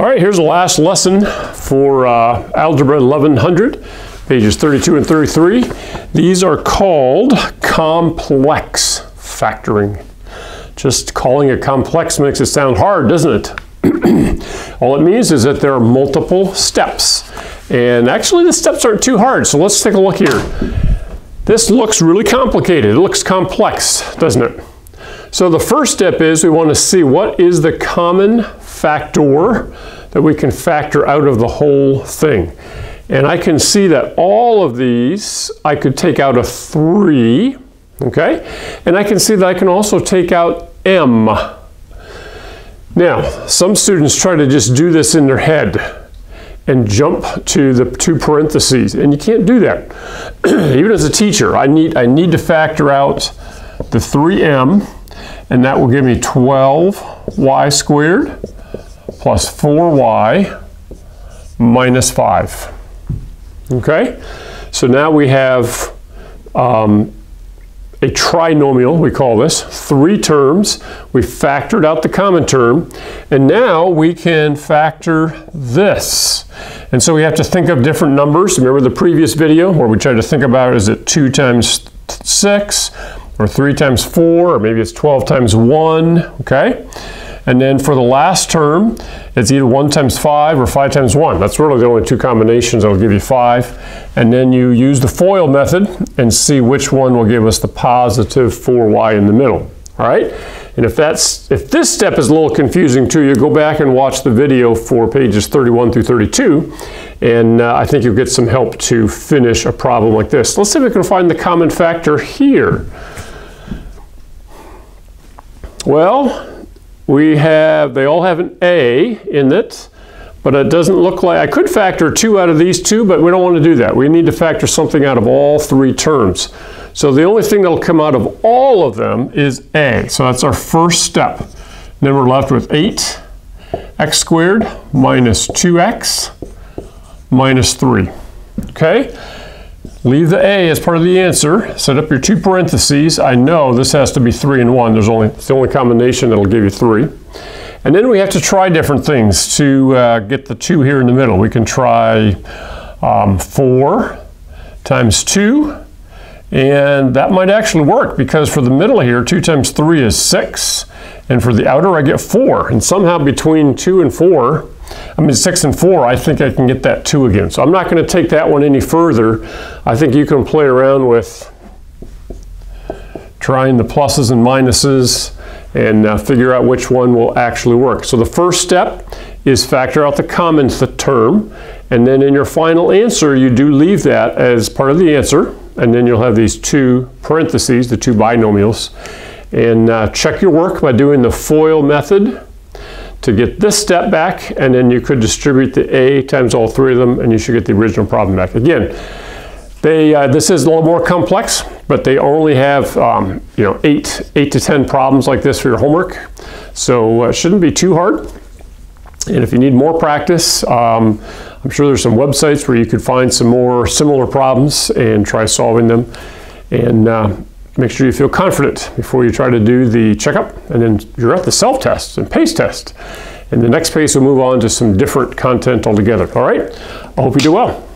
All right, here's the last lesson for uh, Algebra 1100, pages 32 and 33. These are called complex factoring. Just calling it complex makes it sound hard, doesn't it? All it means is that there are multiple steps. And actually the steps aren't too hard, so let's take a look here. This looks really complicated. It looks complex, doesn't it? So the first step is we want to see what is the common factor that we can factor out of the whole thing. And I can see that all of these I could take out a 3, okay? And I can see that I can also take out m. Now, some students try to just do this in their head and jump to the two parentheses, and you can't do that. Even as a teacher, I need, I need to factor out the 3m, and that will give me 12y squared plus 4y minus 5. Okay? So now we have um, a trinomial, we call this, three terms. We factored out the common term, and now we can factor this. And so we have to think of different numbers. Remember the previous video where we tried to think about is it 2 times 6, or 3 times 4, or maybe it's 12 times 1, okay? And then for the last term, it's either 1 times 5 or 5 times 1. That's really the only two combinations that will give you 5. And then you use the FOIL method and see which one will give us the positive 4y in the middle. All right? And if, that's, if this step is a little confusing to you, go back and watch the video for pages 31 through 32. And uh, I think you'll get some help to finish a problem like this. Let's see if we can find the common factor here. Well, we have, they all have an A in it, but it doesn't look like, I could factor two out of these two, but we don't want to do that. We need to factor something out of all three terms. So the only thing that'll come out of all of them is A. So that's our first step. Then we're left with 8 x squared minus 2x minus 3. Okay? Leave the A as part of the answer. Set up your two parentheses. I know this has to be 3 and 1. There's only, it's the only combination that'll give you 3. And then we have to try different things to uh, get the 2 here in the middle. We can try um, 4 times 2. And that might actually work because for the middle here, 2 times 3 is 6. And for the outer, I get 4. And somehow between 2 and 4, I mean, six and four, I think I can get that two again. So I'm not going to take that one any further. I think you can play around with trying the pluses and minuses and uh, figure out which one will actually work. So the first step is factor out the common th term, and then in your final answer, you do leave that as part of the answer, and then you'll have these two parentheses, the two binomials, and uh, check your work by doing the FOIL method to get this step back, and then you could distribute the A times all three of them, and you should get the original problem back. Again, they, uh, this is a little more complex, but they only have um, you know eight, eight to 10 problems like this for your homework, so uh, it shouldn't be too hard. And if you need more practice, um, I'm sure there's some websites where you could find some more similar problems and try solving them. And uh, make sure you feel confident before you try to do the checkup and then you're at the self-test and pace test. And the next pace we'll move on to some different content altogether. All right, I hope you do well.